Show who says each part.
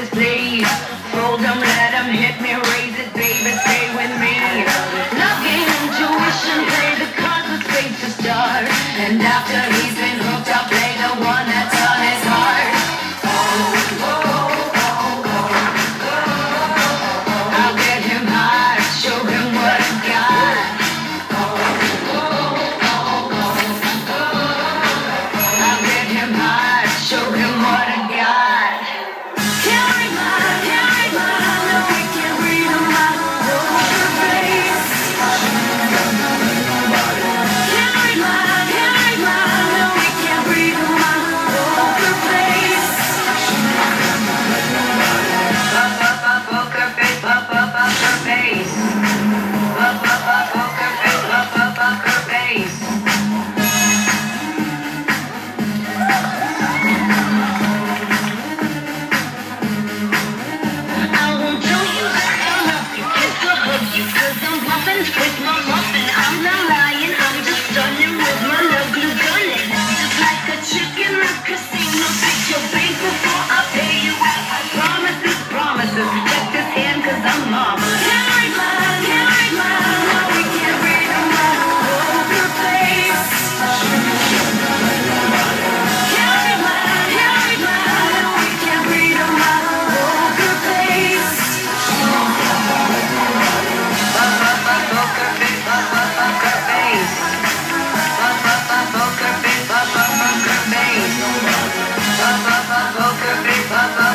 Speaker 1: this, please. Fold them, let them hit me, raise it, baby, stay with me. Love intuition, play the cards let's face the start. And after Suspect this hand cause I'm on. Can't can't. No, we can't. Can't can't. No, we can't. Poker face, poker face, poker face. Poker face, poker face. Poker face, poker face.